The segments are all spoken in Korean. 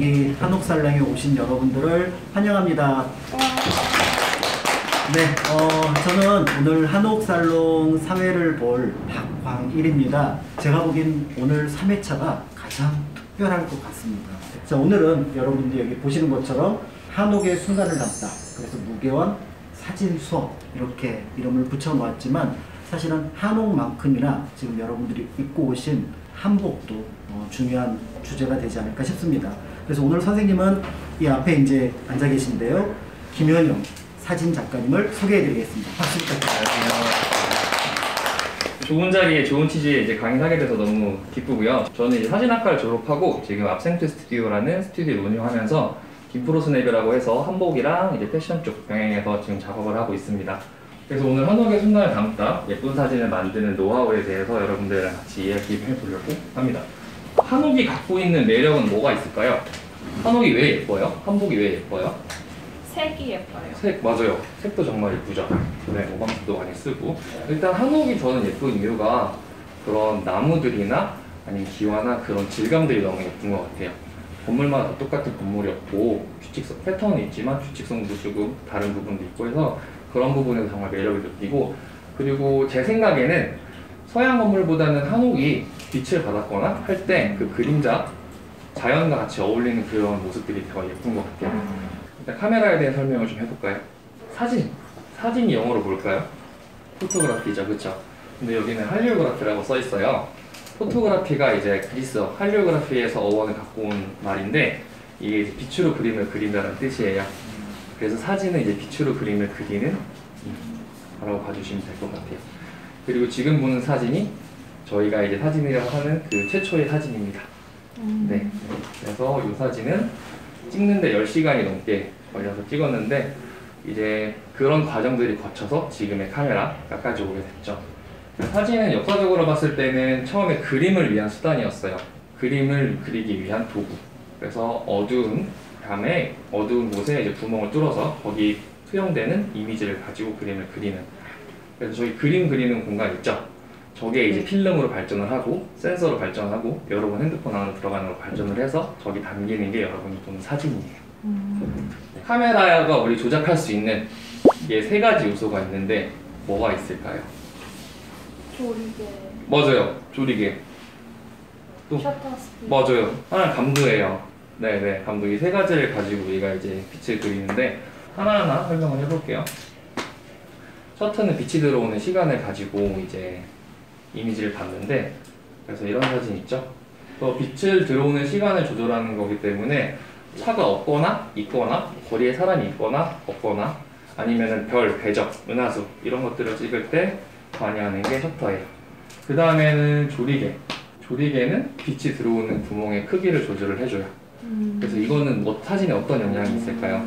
이 한옥살롱에 오신 여러분들을 환영합니다. 네, 어, 저는 오늘 한옥살롱 사회를 볼 박광일입니다. 제가 보기엔 오늘 3회차가 가장 특별할 것 같습니다. 자, 오늘은 여러분들이 여기 보시는 것처럼 한옥의 순간을 담다. 그래서 무게원 사진 수업 이렇게 이름을 붙여놓았지만 사실은 한옥만큼이나 지금 여러분들이 입고 오신 한복도 어, 중요한 주제가 되지 않을까 싶습니다. 그래서 오늘 선생님은 이 앞에 이제 앉아 계신데요. 김현영 사진 작가님을 소개해드리겠습니다. 박수 부탁드립니다. 좋은 자리에 좋은 취지에 이제 강의하게 돼서 너무 기쁘고요. 저는 이제 사진학과를 졸업하고 지금 압센트 스튜디오라는 스튜디오를 운영하면서 김프로스네이버라고 해서 한복이랑 이제 패션 쪽 병행해서 지금 작업을 하고 있습니다. 그래서 오늘 한옥의 순간을 담다 예쁜 사진을 만드는 노하우에 대해서 여러분들이랑 같이 이야기해 보려고 합니다. 한옥이 갖고 있는 매력은 뭐가 있을까요? 한옥이 왜 예뻐요? 한복이 왜 예뻐요? 색이 예뻐요. 색 맞아요. 색도 정말 예쁘죠. 네, 오방수도 많이 쓰고 일단 한옥이 저는 예쁜 이유가 그런 나무들이나 아니면 기와나 그런 질감들이 너무 예쁜 것 같아요. 건물마다 다 똑같은 건물이 없고 규칙성 패턴이 있지만 규칙성도 조금 다른 부분도 있고 해서 그런 부분에서 정말 매력을 느끼고 그리고 제 생각에는 서양 건물보다는 한옥이 빛을 받았거나 할 때 그 그림자 자연과 같이 어울리는 그런 모습들이 더 예쁜 것 같아요. 일단 카메라에 대한 설명을 좀 해볼까요? 사진. 사진이 영어로 뭘까요? 포토그래피죠, 그쵸? 근데 여기는 할리오그라피라고 써 있어요. 포토그래피가 이제 그리스어 할리오그라피에서 어원을 갖고 온 말인데 이게 이제 빛으로 그림을 그린다는 뜻이에요. 그래서 사진은 이제 빛으로 그림을 그리는 라고 봐주시면 될 것 같아요. 그리고 지금 보는 사진이 저희가 이제 사진이라고 하는 그 최초의 사진입니다. 네. 그래서 이 사진은 찍는데 10시간이 넘게 걸려서 찍었는데 이제 그런 과정들이 거쳐서 지금의 카메라까지 오게 됐죠. 사진은 역사적으로 봤을 때는 처음에 그림을 위한 수단이었어요. 그림을 그리기 위한 도구. 그래서 어두운 밤에 어두운 곳에 이제 구멍을 뚫어서 거기 투영되는 이미지를 가지고 그림을 그리는. 그래서 저희 그림 그리는 공간 있죠. 저게 이제 필름으로 발전을 하고 센서로 발전하고 여러분 핸드폰 안으로 들어가는 걸 발전을 해서 저기 담기는 게 여러분이 보는 사진이에요. 네. 카메라가 우리 조작할 수 있는 이게 세 가지 요소가 있는데 뭐가 있을까요? 조리개, 맞아요. 조리개. 또 셔터 스피드. 맞아요. 하나는 감도예요. 네 네. 감도 이 세 가지를 가지고 우리가 이제 빛을 그리는데 하나하나 설명을 해볼게요. 셔터는 빛이 들어오는 시간을 가지고 이제 이미지를 봤는데 그래서 이런 사진 있죠? 또 빛을 들어오는 시간을 조절하는 거기 때문에 차가 없거나 있거나 거리에 사람이 있거나 없거나 아니면은 별, 배적, 은하수 이런 것들을 찍을 때 관여하는 게 셔터예요. 그 다음에는 조리개. 조리개는 빛이 들어오는 구멍의 크기를 조절을 해줘요. 음, 그래서 이거는 뭐 사진에 어떤 영향이 있을까요?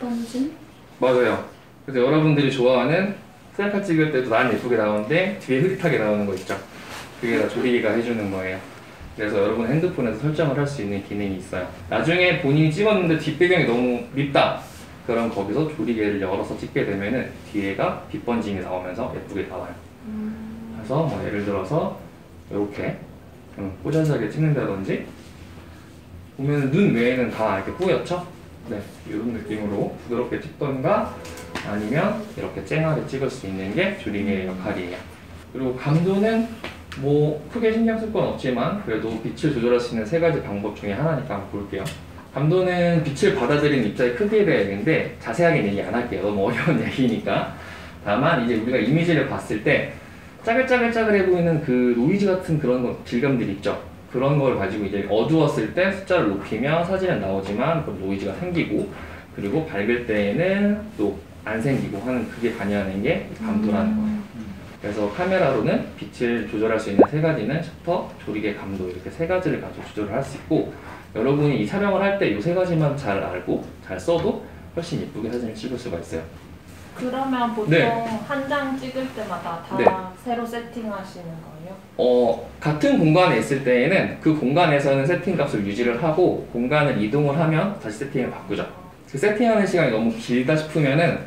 던진? 맞아요. 그래서 여러분들이 좋아하는 셀카 찍을 때도 난 예쁘게 나오는데 뒤에 흐릿하게 나오는 거 있죠. 그게 다 조리개가 해주는 거예요. 그래서 여러분 핸드폰에서 설정을 할 수 있는 기능이 있어요. 나중에 본인이 찍었는데 뒷배경이 너무 밉다. 그럼 거기서 조리개를 열어서 찍게 되면은 뒤에가 빛 번짐이 나오면서 예쁘게 나와요. 음, 그래서 뭐 예를 들어서 이렇게 음, 꼬자자하게 찍는다든지 보면 눈 외에는 다 이렇게 뿌옇죠? 네, 이런 느낌으로 부드럽게 찍던가 아니면 이렇게 쨍하게 찍을 수 있는 게 조리개의 역할이에요. 그리고 감도는 뭐 크게 신경 쓸 건 없지만 그래도 빛을 조절할 수 있는 세 가지 방법 중에 하나니까 한번 볼게요. 감도는 빛을 받아들이는 입자의 크기에 대한 얘기인데 자세하게 얘기 안 할게요. 너무 어려운 얘기니까. 다만 이제 우리가 이미지를 봤을 때 짜글짜글짜글해 보이는 그 노이즈 같은 그런 거, 질감들이 있죠. 그런 걸 가지고 이제 어두웠을 때 숫자를 높이면 사진은 나오지만 그 노이즈가 생기고 그리고 밝을 때에는 또 안 생기고 하는 그게 관여하는 게 감도라는 거예요. 그래서 카메라로는 빛을 조절할 수 있는 세 가지는 셔터, 조리개, 감도 이렇게 세 가지를 가지고 조절을 할 수 있고 여러분이 이 촬영을 할때이세 가지만 잘 알고 잘 써도 훨씬 예쁘게 사진을 찍을 수가 있어요. 그러면 보통 네. 한장 찍을 때마다 다 네. 새로 세팅하시는 거예요? 어, 같은 공간에 있을 때에는 그 공간에서는 세팅 값을 유지를 하고 공간을 이동을 하면 다시 세팅을 바꾸죠. 그 세팅하는 시간이 너무 길다 싶으면은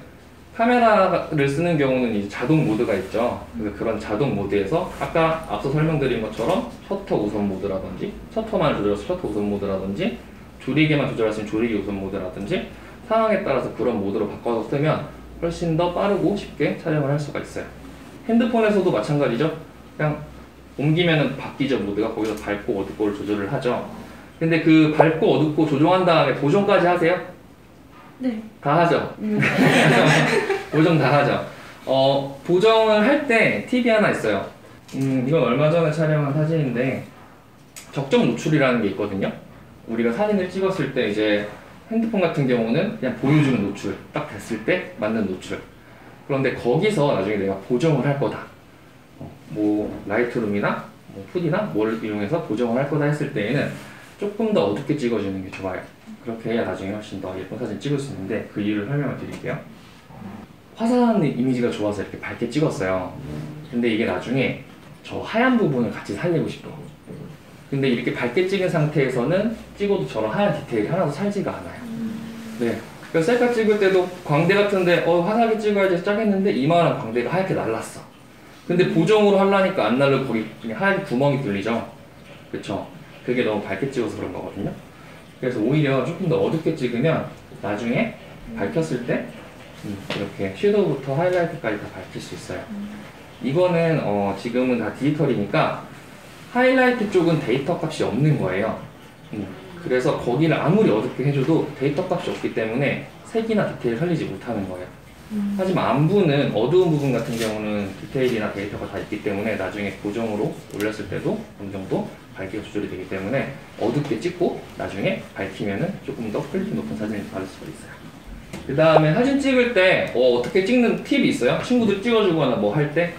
카메라를 쓰는 경우는 이제 자동 모드가 있죠. 그래서 그런 자동 모드에서 아까 앞서 설명드린 것처럼 셔터 우선 모드라든지 셔터만 조절해서 셔터 우선 모드라든지 조리개만 조절할 수 있는 조리개 우선 모드라든지 상황에 따라서 그런 모드로 바꿔서 쓰면 훨씬 더 빠르고 쉽게 촬영을 할 수가 있어요. 핸드폰에서도 마찬가지죠. 그냥 옮기면은 바뀌죠 모드가 거기서 밝고 어둡고를 조절을 하죠. 근데 그 밝고 어둡고 조정한 다음에 보정까지 하세요? 네. 다 하죠. 보정 다 하죠. 어, 보정을 할 때 팁이 하나 있어요. 음, 이건 얼마 전에 촬영한 사진인데 적정 노출이라는 게 있거든요. 우리가 사진을 찍었을 때 이제 핸드폰 같은 경우는 그냥 보여주는 노출, 딱 됐을 때 맞는 노출. 그런데 거기서 나중에 내가 보정을 할 거다. 어, 뭐 라이트룸이나 뭐 푸디나 뭘 이용해서 보정을 할 거다 했을 때에는 조금 더 어둡게 찍어주는 게 좋아요. 그렇게 해야 나중에 훨씬 더 예쁜 사진 찍을 수 있는데 그 이유를 설명을 드릴게요. 화사한 이미지가 좋아서 이렇게 밝게 찍었어요. 근데 이게 나중에 저 하얀 부분을 같이 살리고 싶어. 근데 이렇게 밝게 찍은 상태에서는 찍어도 저런 하얀 디테일이 하나도 살지가 않아요. 네. 그래서 셀카 찍을 때도 광대 같은데 어 화사하게 찍어야지 짝했는데 이만한 광대가 하얗게 날랐어. 근데 보정으로 하려니까 안 날르고 거기 그냥 하얀 구멍이 뚫리죠. 그쵸? 그게 너무 밝게 찍어서 그런 거거든요. 그래서 오히려 조금 더 어둡게 찍으면 나중에 밝혔을 때 음, 이렇게 shadow부터 하이라이트까지 다 밝힐 수 있어요. 이거는 어, 지금은 다 디지털이니까 하이라이트 쪽은 데이터 값이 없는 거예요. 음, 그래서 거기를 아무리 어둡게 해줘도 데이터 값이 없기 때문에 색이나 디테일 살리지 못하는 거예요. 하지만 암부는 어두운 부분 같은 경우는 디테일이나 데이터가 다 있기 때문에 나중에 보정으로 올렸을 때도 어느 정도 밝기가 조절이 되기 때문에 어둡게 찍고 나중에 밝히면은 조금 더 quality 높은 사진을 받을 수가 있어요. 그 다음에 사진 찍을 때 어, 떻게 찍는 팁이 있어요? 친구들 찍어주거나 뭐 할 때?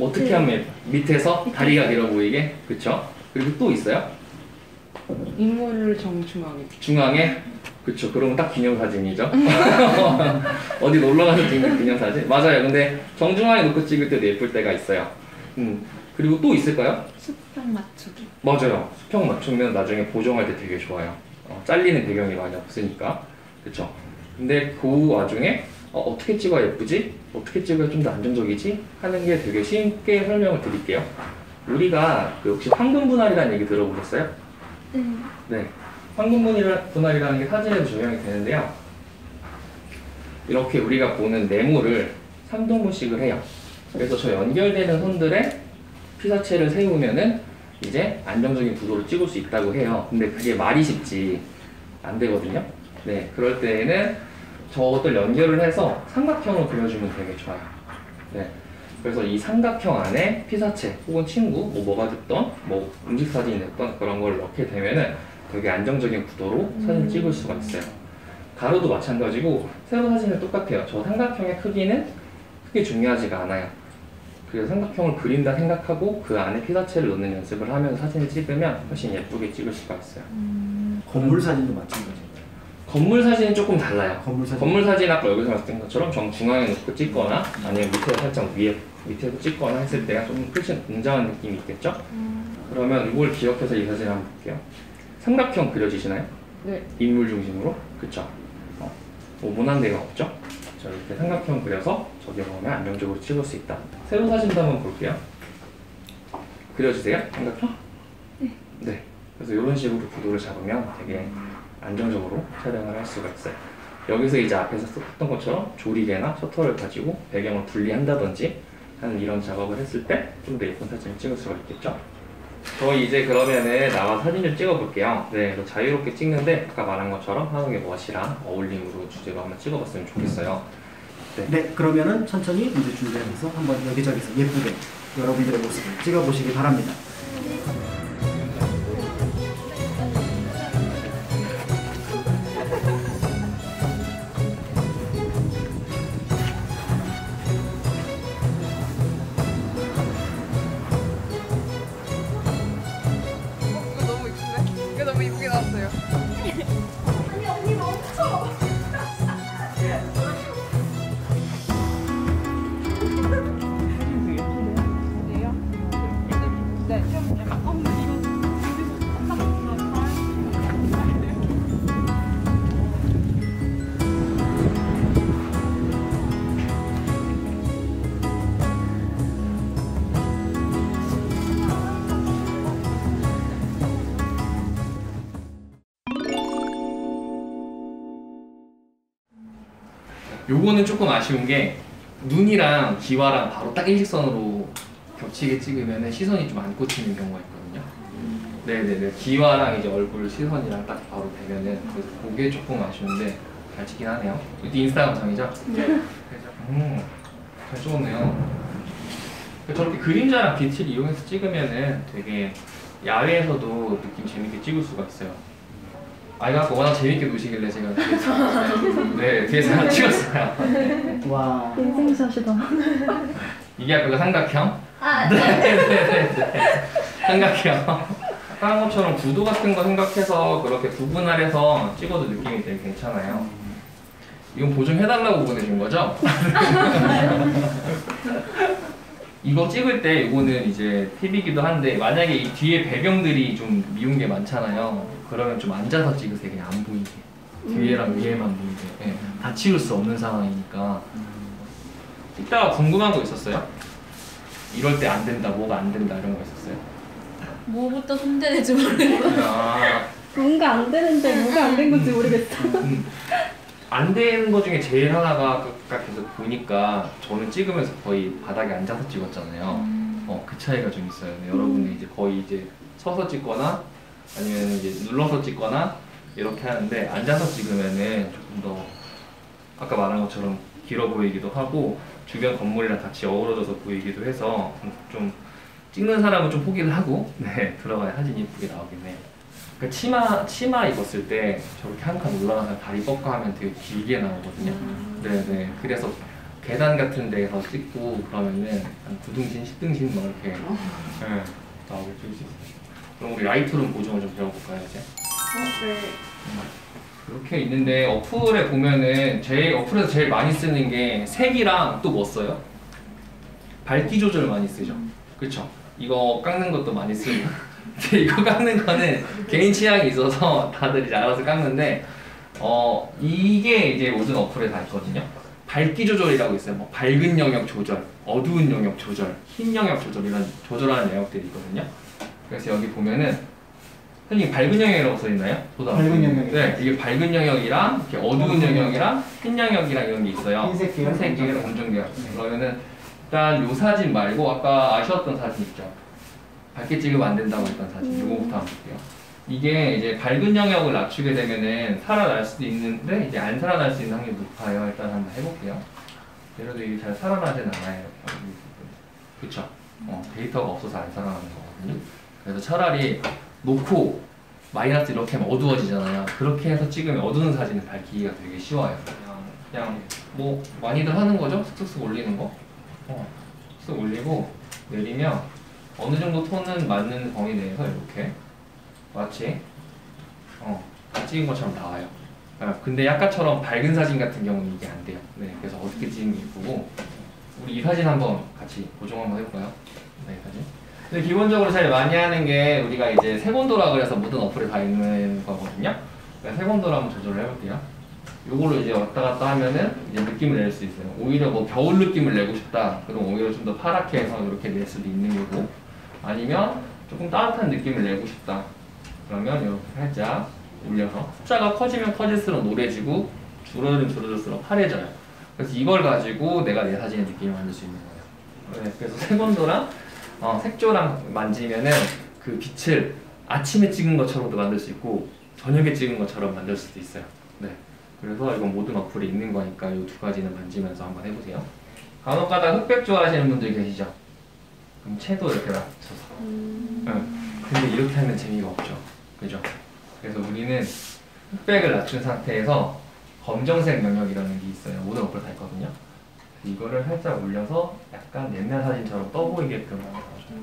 어떻게 하면 예뻐요? 밑에서? 다리가 길어 보이게? 그쵸? 그리고 또 있어요? 인물을 정중앙에. 중앙에? 그쵸. 그러면 딱 기념사진이죠. 어디 놀러가서 찍는 기념사진? 맞아요. 근데 정중앙에 놓고 찍을 때도 예쁠 때가 있어요. 음 그리고 또 있을까요? 수평 맞추기. 맞아요 수평 맞추면 나중에 보정할 때 되게 좋아요 어, 잘리는 배경이 많이 없으니까 그쵸 근데 그 와중에 어, 떻게 찍어야 예쁘지? 어떻게 찍어야 좀 더 안정적이지? 하는 게 되게 쉽게 설명을 드릴게요 우리가 그 혹시 황금 분할이라는 얘기 들어보셨어요? 네. 네. 황금 분할- 분할이라는 게 사진에도 조명이 되는데요. 이렇게 우리가 보는 네모를 3등분씩을 해요. 그래서 저 연결되는 선들에 피사체를 세우면은 이제 안정적인 구도를 찍을 수 있다고 해요. 근데 그게 말이 쉽지 안 되거든요. 네, 그럴 때에는 저것들 연결을 해서 삼각형을 그려주면 되게 좋아요. 네. 그래서 이 삼각형 안에 피사체 혹은 친구, 뭐 뭐가 됐던, 뭐 음식 사진이 됐던 그런 걸 넣게 되면은 되게 안정적인 구도로 사진 찍을 수가 있어요. 가로도 마찬가지고 세로 사진은 똑같아요. 저 삼각형의 크기는 크게 중요하지가 않아요. 그래서 삼각형을 그린다 생각하고 그 안에 피사체를 넣는 연습을 하면서 사진을 찍으면 훨씬 예쁘게 찍을 수가 있어요. 건물 사진도 마찬가지예요. 건물 사진은 조금 달라요. 건물 사진. 건물 사진 아까 여기서 봤던 것처럼 정 중앙에 놓고 찍거나 아니면 밑에 살짝 위에 밑에서 찍거나 했을 때가 좀 훨씬 웅장한 느낌이 있겠죠? 그러면 이걸 기억해서 이 사진 한번 볼게요. 삼각형 그려지시나요? 네 인물 중심으로? 그쵸? 어, 뭐 모난 데가 없죠? 자, 이렇게 삼각형 그려서 저기 보면 안정적으로 찍을 수 있다. 세로 사진도 한번 볼게요. 그려주세요, 삼각형? 네. 그래서 이런 식으로 구도를 잡으면 되게 안정적으로 촬영을 할 수가 있어요. 여기서 이제 앞에서 했던 것처럼 조리개나 셔터를 가지고 배경을 분리한다든지 하는 이런 작업을 했을 때 좀 더 예쁜 사진을 찍을 수가 있겠죠? 저희 이제 그러면은 나와 사진 좀 찍어볼게요. 네, 뭐 자유롭게 찍는데 아까 말한 것처럼 한국의 멋이랑 어울림으로 주제로 한번 찍어봤으면 좋겠어요. 네, 그러면은 천천히 이제 준비하면서 한번 여기저기서 예쁘게 여러분들의 모습을 찍어보시기 바랍니다. 이거 너무 이쁜데? 이거 너무 이쁘게 나왔어요 요거는 조금 아쉬운 게 눈이랑 기와랑 바로 딱 일직선으로 겹치게 찍으면 시선이 좀 안 꽂히는 경우가 있거든요. 네네네. 기와랑 이제 얼굴 시선이랑 딱 바로 되면은 그래서 그게 조금 아쉬운데 잘 찍긴 하네요. 이게 인스타그램 장이죠? 네. 음, 잘 찍었네요. 저렇게 그림자랑 빛을 이용해서 찍으면은 되게 야외에서도 느낌 재밌게 찍을 수가 있어요. 아이가 아까 워낙 재밌게 노시길래 제가 뒤에서 네 뒤에서 하나 찍었어요. 와. 인생샷이다. 이게 아까 그 삼각형? 아, 네네네 삼각형. 다른 것처럼 구도 같은 거 생각해서 그렇게 구분을 해서 찍어도 느낌이 되게 괜찮아요. 이건 보정해달라고 보내준 거죠? 이거 찍을 때 이거는 이제 팁이기도 한데 만약에 이 뒤에 배경들이 좀 미운 게 많잖아요. 그러면 좀 앉아서 찍으세요. 그냥 안 보이게. 뒤에랑 위에만 보이게. 예, 다 치울 수 없는 상황이니까. 찍다가 궁금한 거 있었어요? 이럴 때 안 된다, 뭐가 안 된다 이런 거 있었어요? 뭐부터 손대는지 모르겠어. 아, 뭔가 안 되는데 뭐가 안 된 건지 모르겠어. 음, 안 되는 거 중에 제일 하나가 계속 보니까 저는 찍으면서 거의 바닥에 앉아서 찍었잖아요. 어, 그 차이가 좀 있어요. 네, 여러분이 이제 거의 이제 서서 찍거나 아니면 이제 눌러서 찍거나 이렇게 하는데 앉아서 찍으면은 조금 더 아까 말한 것처럼 길어 보이기도 하고 주변 건물이랑 같이 어우러져서 보이기도 해서 좀 찍는 사람은 좀 포기를 하고 네 들어가야 사진이 예쁘게 나오긴 해요. 그 치마 치마 입었을 때 저렇게 한 칸 올라가서 다리 뻗고 하면 되게 길게 나오거든요. 네네. 그래서 계단 같은 데서 찍고 그러면은 한 9등신, 10등신 막 이렇게 네, 나오게 찍을 수 있어요. 그럼 우리 라이트룸 보정을 좀 배워볼까요 이제? 네. 이렇게 있는데 어플에 보면은 제일 어플에서 제일 많이 쓰는 게 색이랑 또 뭐 써요? 밝기 조절 많이 쓰죠. 그렇죠? 이거 깎는 것도 많이 쓰고. 근데 이거 깎는 거는 개인 취향이 있어서 다들 이제 알아서 깎는데 어 이게 이제 모든 어플에 다 있거든요. 밝기 조절이라고 있어요. 뭐 밝은 영역 조절, 어두운 영역 조절, 흰 영역 조절 이런 조절하는 영역들이 있거든요. 그래서 여기 보면은 선생님 밝은 영역이라고 써 있나요? 보다 밝은 영역이요. 네, 이게 밝은 영역이랑 이렇게 어두운 영역이랑 흰 영역이랑 이런 게 있어요. 흰색 계열, 검정 계열. 그러면은 일단 요 사진 말고 아까 아쉬웠던 사진 있죠. 밝게 찍으면 안 된다고 했던 사진. 요거부터 한번 볼게요. 이게 이제 밝은 영역을 낮추게 되면은 살아날 수도 있는데 이제 안 살아날 수 있는 확률이 높아요. 일단 한번 해볼게요. 그래도 이게 잘 살아나진 않아요. 그쵸? 어, 데이터가 없어서 안 살아나는 거거든요. 그래서 차라리 놓고 마이너스 이렇게 하면 어두워지잖아요. 그렇게 해서 찍으면 어두운 사진을 밝히기가 되게 쉬워요. 그냥, 그냥 뭐 많이들 하는 거죠. 슥슥슥 올리는 거. 어, 슥 올리고 내리면 어느 정도 톤은 맞는 범위 내에서 이렇게 마치 어, 다 찍은 것처럼 나와요. 아, 근데 아까처럼 밝은 사진 같은 경우는 이게 안 돼요. 네, 그래서 어떻게 찍는 게 예쁘고 우리 이 사진 한번 같이 보정 한번 해볼까요? 네, 이 사진. 근데 기본적으로 제일 많이 하는 게 우리가 이제 색온도라 그래서 모든 어플에 다 있는 거거든요. 그러니까 색온도를 한번 조절을 해볼게요. 요걸로 이제 왔다 갔다 하면은 이제 느낌을 낼 수 있어요. 오히려 뭐 겨울 느낌을 내고 싶다. 그럼 오히려 좀 더 파랗게 해서 이렇게 낼 수도 있는 거고 아니면 조금 따뜻한 느낌을 내고 싶다. 그러면 이렇게 살짝 올려서 숫자가 커지면 커질수록 노래지고 줄어들면 줄어들수록 파래져요. 그래서 이걸 가지고 내가 내 사진의 느낌을 만들 수 있는 거예요. 네, 그래서 색온도랑 어, 색조랑 만지면은 그 빛을 아침에 찍은 것처럼도 만들 수 있고 저녁에 찍은 것처럼 만들 수도 있어요. 네. 그래서 이건 모든 어플에 있는 거니까 이 두 가지는 만지면서 한번 해보세요. 간혹 가다 흑백 좋아하시는 분들 계시죠? 그럼 채도 이렇게 낮춰서. 응. 근데 이렇게 하면 재미가 없죠. 그죠? 그래서 우리는 흑백을 낮춘 상태에서 검정색 영역이라는 게 있어요. 모든 어플 다 있거든요. 이거를 살짝 올려서 약간 옛날 사진처럼 떠 보이게끔 하는 거죠.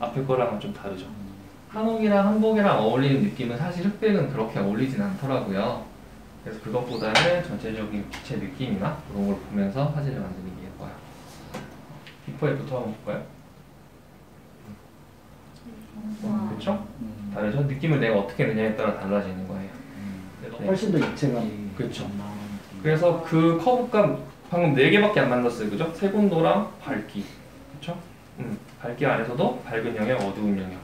앞에 거랑은 좀 다르죠. 한옥이랑 한복이랑 어울리는 느낌은 사실 흑백은 그렇게 어울리진 않더라고요. 그래서 그것보다는 전체적인 빛의 느낌이나 그런 걸 보면서 사진을 만드는 게 예뻐요. before after 한번 볼까요? 그렇죠? 다르죠? 느낌을 내가 어떻게 내냐에 따라 달라지는 거예요. 네. 훨씬 더 입체감. 그렇죠. 나오는 그래서 그 커브감 방금 네 개밖에 안 만들었어요, 그죠? 색온도랑 밝기, 그렇죠? 음, 밝기 안에서도 밝은 영역, 어두운 영역.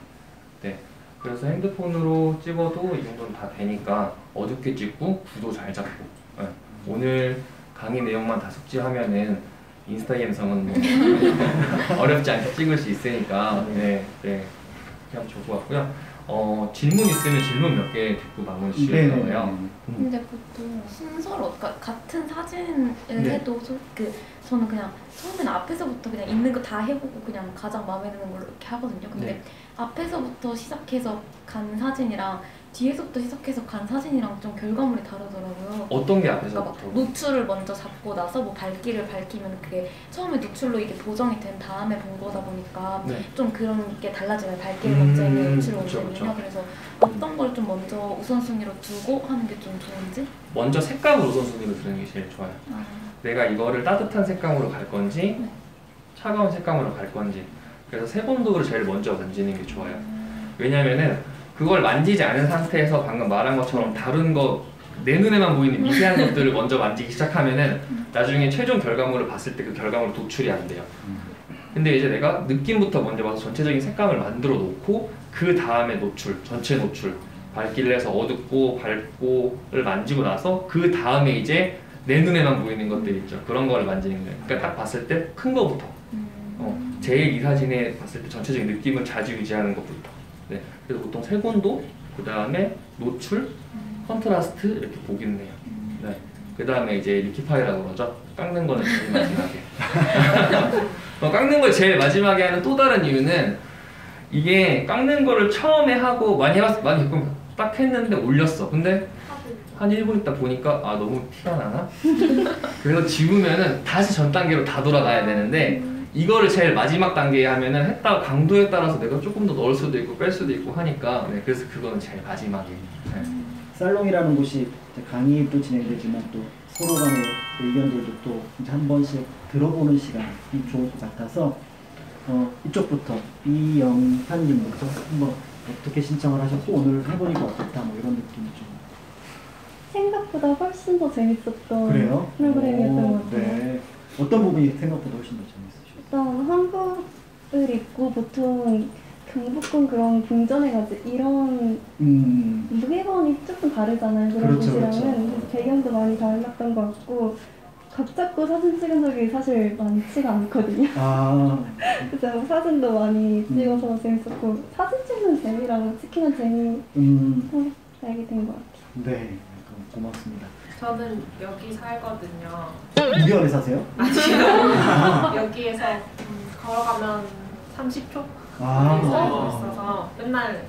네. 그래서 핸드폰으로 찍어도 이 정도는 다 되니까 어둡게 찍고 구도 잘 잡고. 네. 오늘 강의 내용만 다 숙지하면은 인스타 감성은 뭐 어렵지 않게 찍을 수 있으니까 네, 네. 그냥 좋을 것 같고요. 어, 질문 있으면 질문 몇 개 듣고 마무리 네, 지을 네, 거예요. 네. 근데 보통 순서로 그러니까 같은 사진을 네. 해도 소, 그 저는 그냥 처음에는 앞에서부터 그냥 있는 거 다 해보고 그냥 가장 마음에 드는 걸로 이렇게 하거든요. 근데 네. 앞에서부터 시작해서 간 사진이랑 뒤에서부터 시작해서 간 사진이랑 좀 결과물이 다르더라고요. 어떤 게 그러니까 막 앞에서부터? 노출을 먼저 잡고 나서 뭐 밝기를 밝히면 그게 처음에 노출로 이게 보정이 된 다음에 본 거다 보니까 네. 좀 그런 게 달라지면 밝기를 음, 먼저 있는 노출을 먼저. 있냐 그래서 어떤 걸 좀 먼저 우선순위로 두고 하는 게 좀 좋은지 먼저 색감을 우선순위로 두는 게 제일 좋아요. 아, 내가 이거를 따뜻한 색감으로 갈 건지 네. 차가운 색감으로 갈 건지 그래서 세본도를 제일 먼저 만지는 게 좋아요. 왜냐면은 그걸 만지지 않은 상태에서 방금 말한 것처럼 다른 거 내 눈에만 보이는 미세한 것들을 먼저 만지기 시작하면은 나중에 최종 결과물을 봤을 때 그 결과물이 도출이 안 돼요. 근데 이제 내가 느낌부터 먼저 봐서 전체적인 색감을 만들어 놓고 그 다음에 노출, 전체 노출, 해서 어둡고 밝고를 만지고 나서 그 다음에 이제 내 눈에만 보이는 것들 있죠. 그런 거를 만지는 거예요. 그러니까 딱 봤을 때 큰 거부터. 음. 어, 제일 이 사진에 봤을 때 전체적인 느낌을 좌지우지하는 것부터. 네. 그래서 보통 색온도, 그 다음에 노출, contrast 이렇게 보긴 해요. 네. 그 다음에 이제 liquify라고 그러죠. 깎는 거는 제일 마지막에. 어, 깎는 걸 제일 마지막에 하는 또 다른 이유는 이게 깎는 거를 처음에 하고 많이 해봤 많이 겪으면 딱 했는데 올렸어. 근데 한 1분 있다 보니까 아 너무 티가 나나? 그래서 지우면은 다시 전 단계로 다 돌아가야 되는데 이거를 제일 마지막 단계에 하면은 했다 강도에 따라서 내가 조금 더 넣을 수도 있고 뺄 수도 있고 하니까 네, 그래서 그거는 제일 마지막에 네. 살롱이라는 곳이 강의도 진행되지만 또 서로 간의 의견들도 또 이제 한 번씩 들어보는 시간이 좋을 것 같아서 어, 이쪽부터 이영환님부터 한번 어떻게 신청을 하셨고 오늘 해보니까 어떻다 뭐 이런 느낌이 좀 생각보다 훨씬 더 재밌었던 그래요? 프로그램이었던 오, 것 같아요. 네. 어떤 부분이 생각보다 훨씬 더 재밌으셨어요? 일단 한국을 입고 보통 경복궁 그런 궁전해가지고 이런 음, 무게감이 조금 다르잖아요. 그런 그렇죠, 곳이랑은 그렇죠. 배경도 많이 달랐던 것 같고 각 잡고 사진 찍은 적이 사실 많지가 않거든요. 아, 그래서 사진도 많이 음. 찍어서 재밌었고 사진 찍는 재미랑 찍히는 재미 음, 어, 알게 된 것 같아요. 네, 고맙습니다. 저는 여기 살거든요. 이변에 사세요? 아니요. 여기에서 음, 걸어가면 30초 아, 살고 있어서 맨날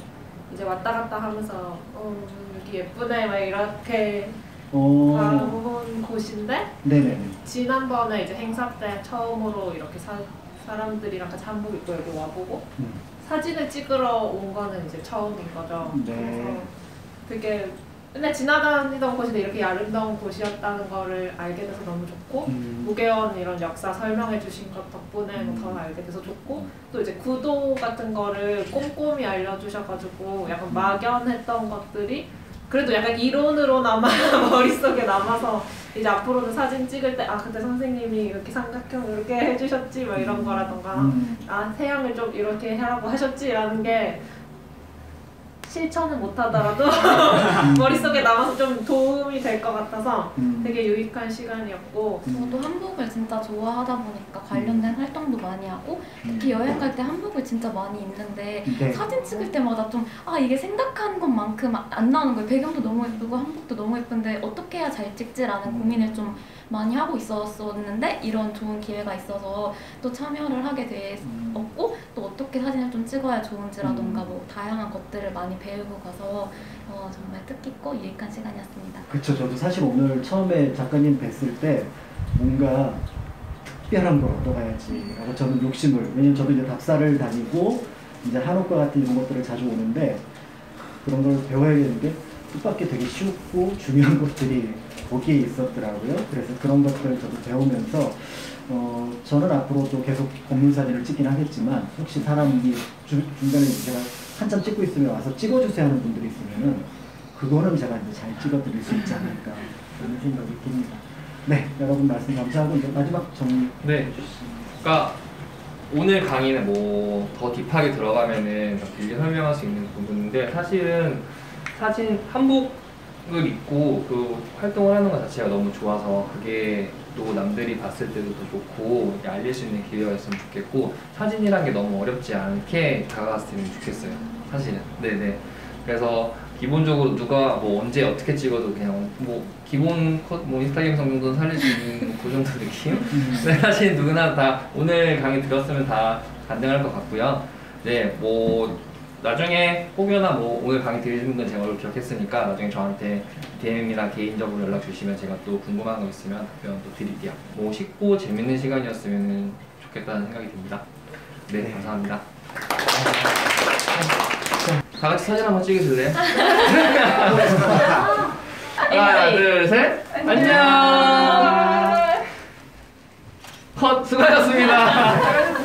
이제 왔다 갔다 하면서 어, 여기 예쁘네 막 이렇게 어, 가본 곳인데 네네. 지난번에 이제 행사 때 처음으로 이렇게 사, 사람들이랑 같이 한복 입고 여기 와보고 음. 사진을 찍으러 온 거는 이제 처음인 거죠. 네. 그래서 되게 맨날 지나다니던 곳인데 이렇게 아름다운 곳이었다는 거를 알게 돼서 너무 좋고 음. 무게원 이런 역사 설명해 주신 것 덕분에 음. 더 알게 돼서 좋고 또 이제 구도 같은 거를 꼼꼼히 알려주셔가지고 약간 음. 막연했던 것들이 그래도 약간 이론으로나마 머릿속에 남아서 이제 앞으로는 사진 찍을 때아 그때 선생님이 이렇게 삼각형 이렇게 해주셨지 뭐 이런 거라던가 음. 아 태양을 좀 이렇게 하라고 하셨지라는 게 실천은 못하더라도 머릿속에 남아서 좀 도움이 될 것 같아서 음. 되게 유익한 시간이었고 저도 한복을 진짜 좋아하다 보니까 관련된 활동도 많이 하고 특히 여행 갈 때 한복을 진짜 많이 입는데 네. 사진 찍을 때마다 좀 아 이게 생각한 것만큼 안 나오는 거예요. 배경도 너무 예쁘고 한복도 너무 예쁜데 어떻게 해야 잘 찍지라는 음. 고민을 좀 많이 하고 있었었는데 이런 좋은 기회가 있어서 또 참여를 하게 되었고 또 어떻게 사진을 좀 찍어야 좋은지라던가 음. 뭐 다양한 것들을 많이 배우고 가서 어, 정말 뜻깊고 유익한 시간이었습니다. 그쵸. 저도 사실 오늘 처음에 작가님 뵀을 때 뭔가 특별한 걸 얻어가야지 라고 저는 욕심을 왜냐면 저도 이제 답사를 다니고 이제 한옥과 같은 이런 것들을 자주 오는데 그런 걸 배워야겠는데 뜻밖의 되게 쉽고 중요한 것들이 거기에 있었더라고요. 그래서 그런 것들을 저도 배우면서 어, 저는 앞으로도 계속 건물 사진을 찍긴 하겠지만 혹시 사람이 주, 중간에 제가 한참 찍고 있으면 와서 찍어주세요 하는 분들이 있으면은 그거는 제가 이제 잘 찍어드릴 수 있지 않을까 그런 생각이 듭니다. 네, 여러분 말씀 감사하고 이제 마지막 정리 네. 그러니까 오늘 강의는 뭐 더 딥하게 들어가면은 더 길게 설명할 수 있는 부분인데 사실은 사진 한복 입고 그 활동을 하는 것 자체가 너무 좋아서 그게 또 남들이 봤을 때도 더 좋고 알릴 수 있는 기회가 있으면 좋겠고 사진이란 게 너무 어렵지 않게 다가갔으면 좋겠어요. 사실은. 네네. 그래서 기본적으로 누가 뭐 언제 어떻게 찍어도 그냥 뭐 기본 컷, 뭐 인스타그램 정도는 살릴 수 있는 뭐 그 정도 느낌? 네, 사실 누구나 다 오늘 강의 들었으면 다 가능할 것 같고요. 네, 뭐 나중에 혹여나 뭐 오늘 강의 들으신 분 제가 얼굴 기억했으니까 나중에 저한테 DM이나 개인적으로 연락 주시면 제가 또 궁금한 거 있으면 답변 또 드릴게요. 뭐 쉽고 재밌는 시간이었으면 좋겠다는 생각이 듭니다. 네, 네. 감사합니다. 다 같이 사진 한번 찍으실래요? 하나, 둘, 셋. 안녕. 컷 수고하셨습니다.